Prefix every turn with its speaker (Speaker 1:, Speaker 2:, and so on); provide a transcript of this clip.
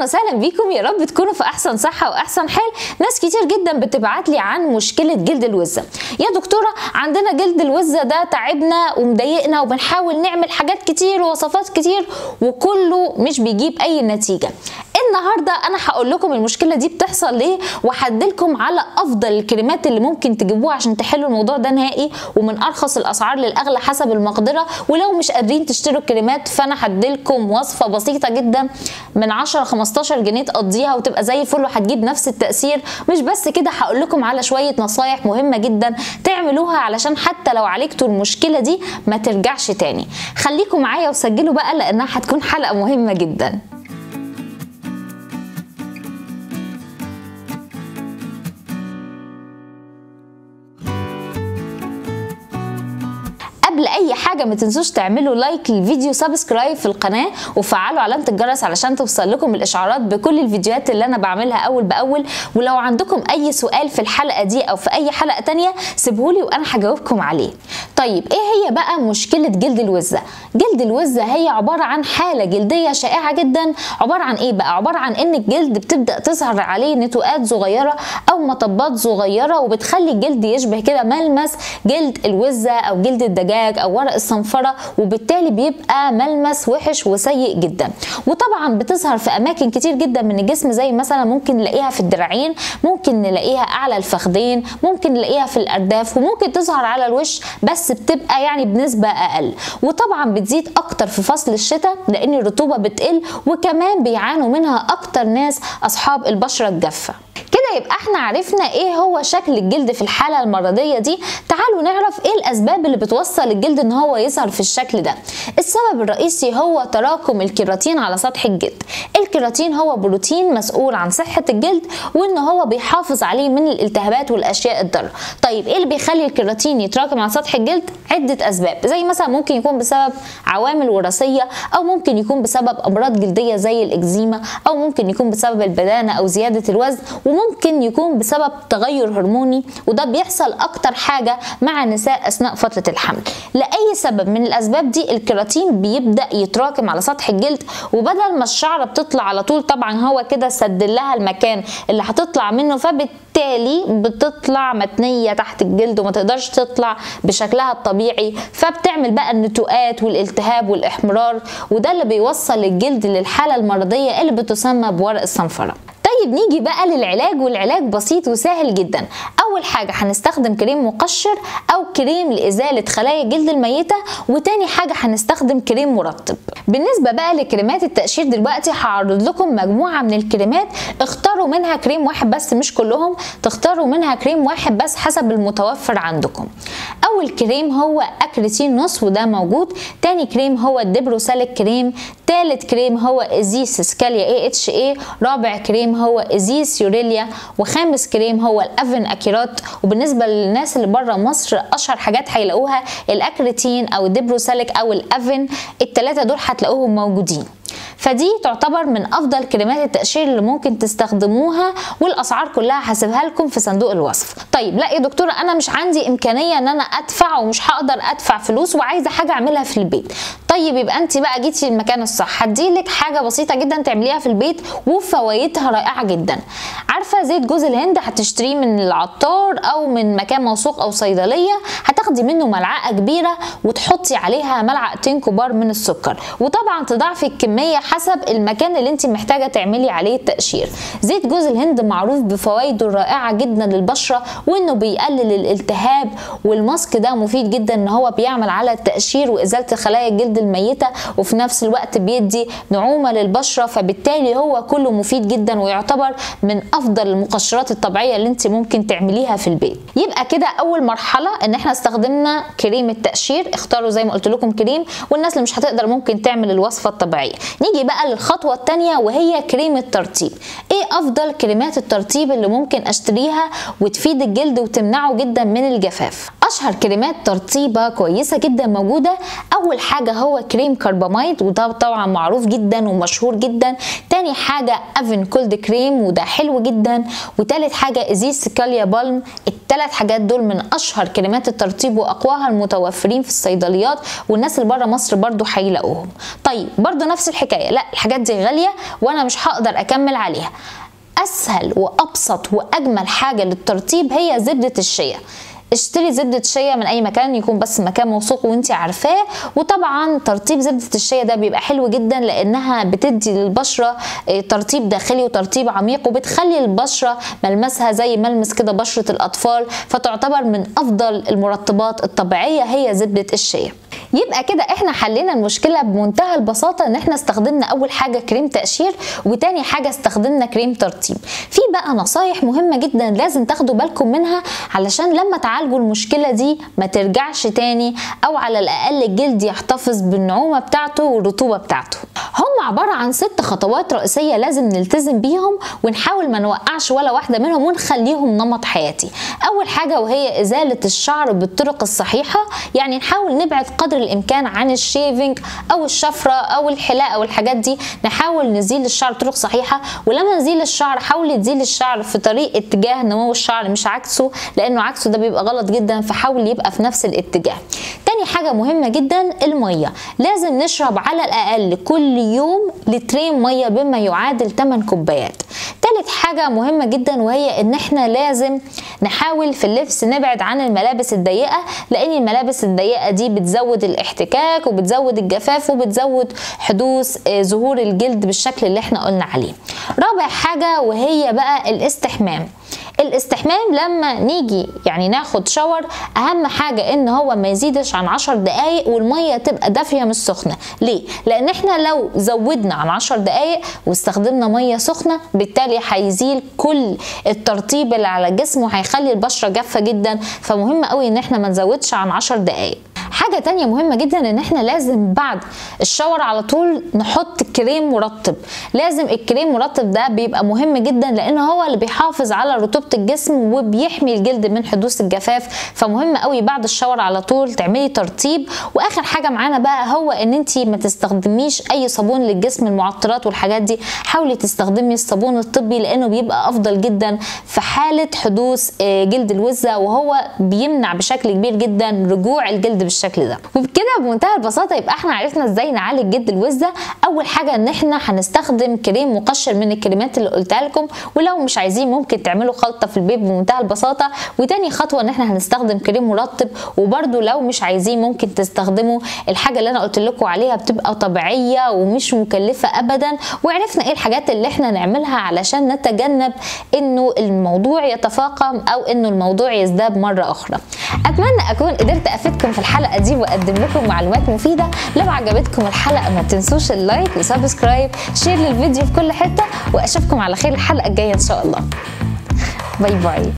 Speaker 1: أهلا وسهلا بيكم. يا رب تكونوا في أحسن صحة وأحسن حال. ناس كتير جدا بتبعت لي عن مشكلة جلد الوزه يا دكتورة عندنا جلد الوزه ده تعبنا ومضايقنا وبنحاول نعمل حاجات كتير ووصفات كتير وكله مش بيجيب أي نتيجة. النهارده أنا هقول لكم المشكلة دي بتحصل ليه وهديلكم على افضل الكريمات اللي ممكن تجيبوها عشان تحلوا الموضوع ده نهائي ومن ارخص الاسعار للاغلى حسب المقدره ولو مش قادرين تشتروا الكريمات فانا هديلكم وصفه بسيطه جدا من 10 15 جنيه تقضيها وتبقى زي الفل وهتجيب نفس التأثير. مش بس كده هقول لكم على شوية نصايح مهمة جدا تعملوها علشان حتى لو عالجتوا المشكلة دي ما ترجعش تاني. خليكم معايا وسجلوا بقى لأنها هتكون حلقة مهمة جدا. قبل أي حاجة ما تنسوش تعملوا like للفيديو subscribe في القناة وفعلوا علامة الجرس علشان توصل لكم الإشعارات بكل الفيديوهات اللي أنا بعملها أول بأول. ولو عندكم أي سؤال في الحلقة دي أو في أي حلقة تانية سيبهولي وأنا هجاوبكم عليه. طيب إيه هي بقى مشكلة جلد الوزة؟ جلد الوزة هي عبارة عن حالة جلدية شائعة جدا. عبارة عن إيه بقى؟ عبارة عن إن الجلد بتبدأ تظهر عليه نتوءات صغيرة أو مطبات صغيرة وبتخلي الجلد يشبه كده ملمس. جلد الوزة أو جلد الدجاج أو ورق الصنفرة وبالتالي بيبقى ملمس وحش وسيء جدا. وطبعا بتظهر في أماكن كتير جدا من الجسم زي مثلا ممكن نلاقيها في الدراعين ممكن نلاقيها أعلى الفخذين ممكن نلاقيها في الأرداف وممكن تظهر على الوش بس بتبقى يعني بنسبة أقل. وطبعا بتزيد أكتر في فصل الشتاء لأن الرطوبة بتقل وكمان بيعانوا منها أكتر ناس أصحاب البشرة الجافة. يبقى إحنا عرفنا إيه هو شكل الجلد في الحالة المرضية دي. تعالوا نعرف إيه الأسباب اللي بتوصل الجلد ان هو يظهر في الشكل ده. السبب الرئيسي هو تراكم الكيراتين على سطح الجلد. الكيراتين هو بروتين مسؤول عن صحة الجلد وان هو بيحافظ عليه من الالتهابات والأشياء الضارة. طيب إيه اللي بيخلي الكيراتين يتراكم على سطح الجلد؟ عدة أسباب زي مثلا ممكن يكون بسبب عوامل وراثية أو ممكن يكون بسبب أمراض جلدية زي الإكزيما أو ممكن يكون بسبب البدانة أو زيادة الوزن وممكن يكون بسبب تغير هرموني وده بيحصل أكتر حاجة مع النساء أثناء فترة الحمل. لأي سبب من الأسباب دي الكيراتين بيبدأ يتراكم على سطح الجلد وبدل ما الشعرة بتطلع على طول طبعا هو كده سد لها المكان اللي هتطلع منه فبالتالي بتطلع متنية تحت الجلد وما تقدرش تطلع بشكلها الطبيعي. فبتعمل بقى النتوءات والالتهاب والإحمرار وده اللي بيوصل الجلد للحالة المرضية اللي بتسمى بورق الصنفرة. طيب نيجي بقى للعلاج والعلاج بسيط وسهل جدا. أول حاجة هنستخدم كريم مقشر أو كريم لإزالة خلايا الجلد الميتة وتاني حاجة هنستخدم كريم مرطب. بالنسبة بقى لكريمات التقشير دلوقتي هعرض لكم مجموعة من الكريمات. اختاروا منها كريم واحد بس مش كلهم. تختاروا منها كريم واحد بس حسب المتوفر عندكم. أول كريم هو Acretin نص وده موجود. تاني كريم هو ال Diprosalic كريم. تالت كريم هو إزيس سكاليا AHA رابع كريم هو إزيس يوريليا. وخامس كريم هو الأفن اكيرات وبالنسبة للناس اللي بره مصر أشهر حاجات هيلاقوها الأكريتين أو الدبروساليك أو الافن الثلاثه دول هتلاقوهم موجودين. فدي تعتبر من أفضل كريمات التقشير اللي ممكن تستخدموها والأسعار كلها هسيبها لكم في صندوق الوصف. طيب لا يا دكتورة أنا مش عندي إمكانية إن أنا أدفع ومش هقدر أدفع فلوس وعايزة حاجة أعملها في البيت. طيب يبقى أنت بقى جيتي المكان الصح. هديلك حاجة بسيطة جدا تعمليها في البيت وفوائدها رائعة جدا. عارفة زيت جوز الهند هتشتريه من العطار أو من مكان موثوق أو صيدلية هتاخدي منه ملعقة كبيرة وتحطي عليها ملعقتين كبار من السكر. وطبعا تضاعفي الكمية حسب المكان اللي انت محتاجة تعملي عليه التقشير. زيت جوز الهند معروف بفوائده الرائعة جدا للبشرة وإنه بيقلل الالتهاب والماسك ده مفيد جدا إن هو بيعمل على التقشير وإزالة خلايا الجلد الميتة وفي نفس الوقت بيدي نعومة للبشرة فبالتالي هو كله مفيد جدا ويعتبر من أفضل المقشرات الطبيعية اللي انت ممكن تعمليها في البيت. يبقى كده أول مرحلة إن إحنا استخدمنا كريم التقشير. اختاروا زي ما قلت لكم كريم والناس اللي مش هتقدر ممكن تعمل الوصفة الطبيعية. نيجي بقى للخطوة الثانية وهي كريم الترطيب. إيه أفضل كريمات الترطيب اللي ممكن أشتريها وتفيد الجلد وتمنعه جدا من الجفاف؟ أشهر كريمات ترطيبة كويسة جدا موجودة. أول حاجة هو كريم كرباميد وده طبعا معروف جدا ومشهور جدا. تاني حاجة أفن كولد كريم وده حلو جدا. وتالت حاجة ازيز سكاليا بالم. التلات حاجات دول من أشهر كريمات الترطيب وأقواها المتوفرين في الصيدليات والناس اللي بره مصر برضو هيلاقوهم. طيب برضو نفس الحكاية. لا الحاجات دي غالية وأنا مش هقدر أكمل عليها. أسهل وأبسط وأجمل حاجة للترطيب هي زبدة الشيا. اشتري زبدة الشيا من أي مكان يكون بس مكان موثوق وانت عارفاه. وطبعا ترطيب زبدة الشيا ده بيبقى حلو جدا لأنها بتدي للبشرة ترطيب داخلي وترطيب عميق وبتخلي البشرة ملمسها زي ملمس كده بشرة الأطفال. فتعتبر من أفضل المرطبات الطبيعية هي زبدة الشيا يبقى كده إحنا حلينا المشكلة بمنتهى البساطة إن إحنا استخدمنا أول حاجة كريم تقشير وتاني حاجة استخدمنا كريم ترطيب. في بقى نصايح مهمة جدا لازم تاخدوا بالكم منها علشان لما تعالجوا المشكلة دي ما ترجعش تاني أو على الأقل الجلد يحتفظ بالنعومة بتاعته والرطوبة بتاعته. هم عبارة عن ست خطوات رئيسية لازم نلتزم بيهم ونحاول ما نوقعش ولا واحدة منهم ونخليهم نمط حياتي. أول حاجة وهي إزالة الشعر بالطرق الصحيحة يعني نحاول نبعد قدر الإمكان عن الشيفنج أو الشفرة أو الحلاقة أو الحاجات دي. نحاول نزيل الشعر بطرق صحيحة ولما نزيل الشعر حاولي تزيل الشعر في طريق اتجاه نمو الشعر مش عكسه لأنه عكسه ده بيبقى غلط جدا فحاول يبقى في نفس الاتجاه. تاني حاجة مهمة جدا المية. لازم نشرب على الأقل كل يوم لترين مية بما يعادل 8 كوبايات. تالت حاجة مهمة جدا وهي إن إحنا لازم نحاول في اللبس نبعد عن الملابس الضيقة لأن الملابس الضيقة دي بتزود الاحتكاك وبتزود الجفاف وبتزود حدوث ظهور الجلد بالشكل اللي إحنا قلنا عليه. رابع حاجة وهي بقى الاستحمام. الاستحمام لما نيجي يعني ناخد شاور أهم حاجة إن هو ما يزيدش عن 10 دقائق والمية تبقى دافية مش سخنه ليه؟ لأن إحنا لو زودنا عن 10 دقائق واستخدمنا مية سخنة بالتالي هيزيل كل الترطيب اللي على الجسم وهيخلي البشرة جافة جدا. فمهم قوي إن إحنا ما نزودش عن 10 دقائق حاجة تانية مهمة جدا إن إحنا لازم بعد الشاور على طول نحط كريم مرطب. لازم الكريم مرطب ده بيبقى مهم جدا لأن هو اللي بيحافظ على رطوبة الجسم وبيحمي الجلد من حدوث الجفاف. فمهم قوي بعد الشاور على طول تعملي ترطيب. وآخر حاجة معانا بقى هو إن انت ما تستخدميش أي صابون للجسم المعطرات والحاجات دي. حاولي تستخدمي الصابون الطبي لأنه بيبقى أفضل جدا في حالة حدوث جلد الوزة وهو بيمنع بشكل كبير جدا رجوع الجلد بالشكل ده. وبكده بمنتهى البساطة يبقى إحنا عرفنا إزاي نعالج جلد الوزة. أول حاجة إن إحنا هنستخدم كريم مقشر من الكريمات اللي قلتها لكم. ولو مش عايزين ممكن تعملوا خلطة في البيت بمنتهى البساطة. وتاني خطوة إن إحنا هنستخدم كريم مرطب. وبرده لو مش عايزين ممكن تستخدموا الحاجة اللي أنا قلت لكم عليها بتبقى طبيعية ومش مكلفة ابدا. وعرفنا إيه الحاجات اللي إحنا نعملها علشان نتجنب إنه الموضوع يتفاقم أو إنه الموضوع يزداد مرة أخرى. أتمنى أكون قدرت أفيدكم في الحلقة دي وأقدم لكم معلومات مفيدة. لو عجبتكم الحلقة ما تنسوش ال like و subscribe share للفيديو في كل حتة وأشوفكم على خير الحلقة الجاية إن شاء الله. باي باي.